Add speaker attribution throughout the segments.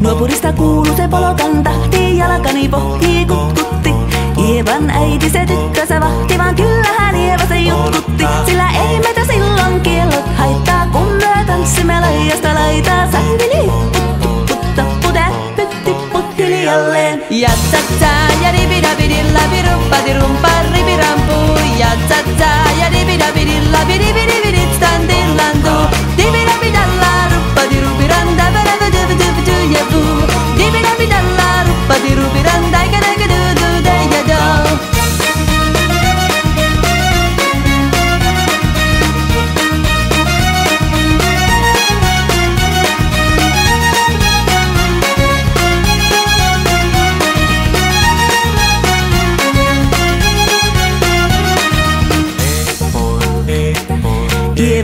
Speaker 1: Nuopurista kuuluu se polokan tahti, jalkani pohjii Yatata, yaribirabirilla, birumpa, dirumpa, ribirampu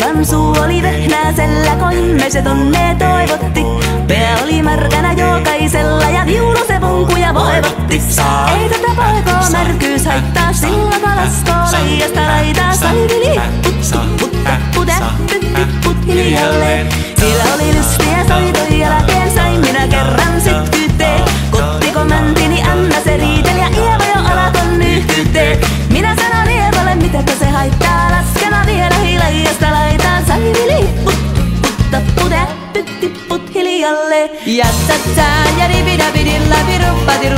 Speaker 1: Ievan suu oli vehnäisellä, koimme se tonne toivotti. Pää oli märkänä jokaisella ja viulu se punkuja voivotti. Ei tätä poikoo märkyys haittaa, sillä kalaskoo laijasta laitaa. Saivili, puttu, alle. Ya ta ta ya ri da bi di la bi ru ba di ru